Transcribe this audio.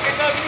que